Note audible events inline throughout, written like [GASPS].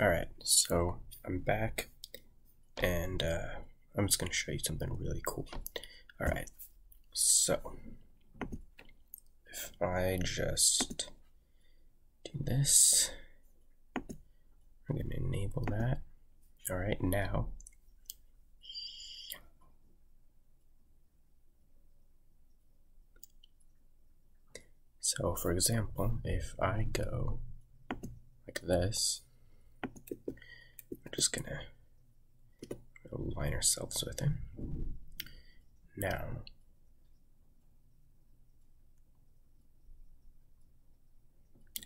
Alright, so I'm back and uh, I'm just going to show you something really cool. Alright, so if I just do this, I'm going to enable that. Alright, now So, for example, if I go like this, just gonna align ourselves with it. Now,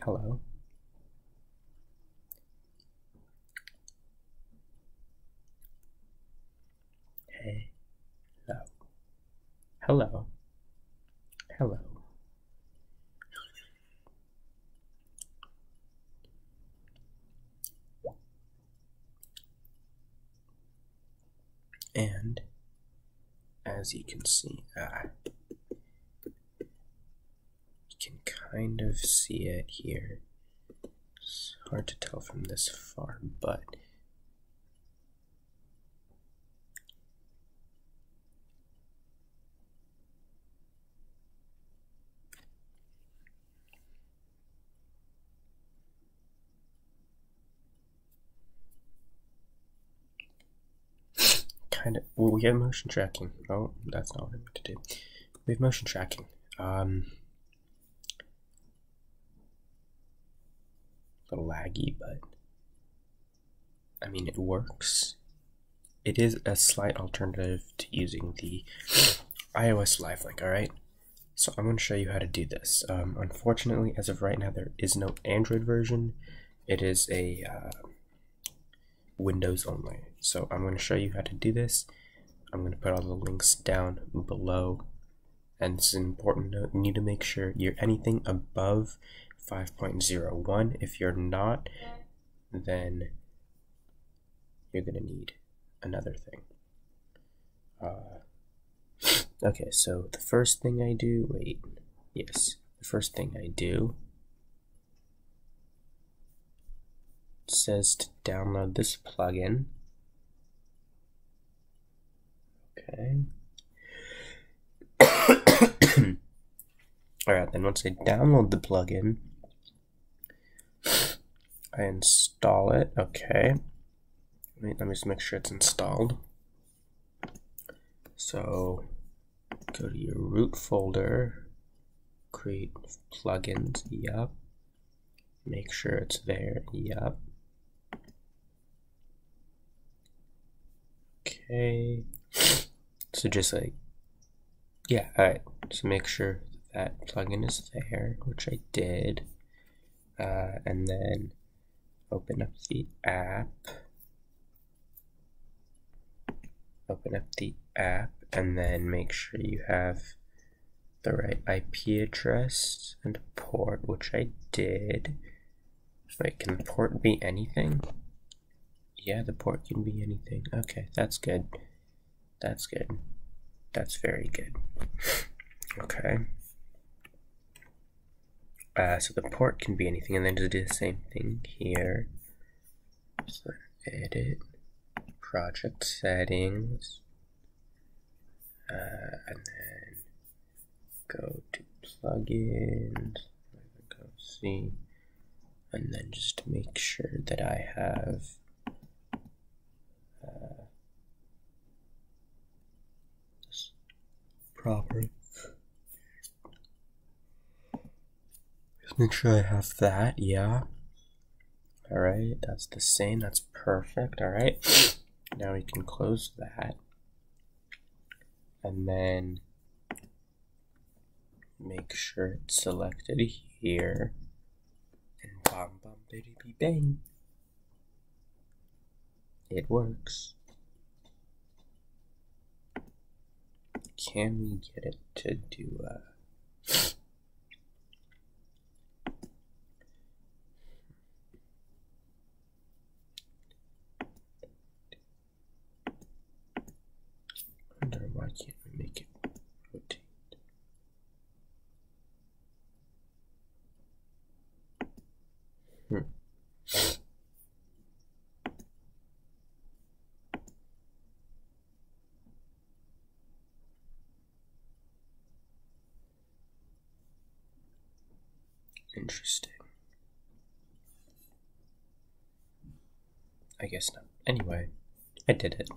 hello. Hey, hello. Hello. Hello. And as you can see, uh, you can kind of see it here. It's hard to tell from this far, but well, we have motion tracking. Oh, that's not what I meant to do. We have motion tracking. Um, a little laggy, but I mean it works. It is a slight alternative to using the iOS Live Link. All right. So I'm going to show you how to do this. Um, unfortunately, as of right now, there is no Android version. It is a uh, Windows only. So I'm going to show you how to do this. I'm going to put all the links down below. And this is an important note. You need to make sure you're anything above 5.01. If you're not, then you're going to need another thing. Uh, [GASPS] okay, so the first thing I do, wait, yes, the first thing I do says to download this plugin. Okay. [COUGHS] Alright, then once I download the plugin, I install it. Okay. Me, let me just make sure it's installed. So, go to your root folder, create plugins, yup. Make sure it's there, yup. Okay. So just like, yeah, alright. So make sure that plugin is there, which I did. Uh, and then open up the app. Open up the app and then make sure you have the right IP address and port, which I did. Wait, can the port be anything? Yeah, the port can be anything. Okay, that's good. That's good. That's very good. Okay. Uh, so the port can be anything, and then just do the same thing here. So edit, project settings, uh, and then go to plugins, go see, and then just make sure that I have proper. Just make sure I have that, yeah. Alright, that's the same, that's perfect, alright. Now we can close that. And then make sure it's selected here. And bam bam bitty bang. It works. Can we get it to do uh wonder why can't we make it rotate hmm. Interesting. I guess not. Anyway, I did it.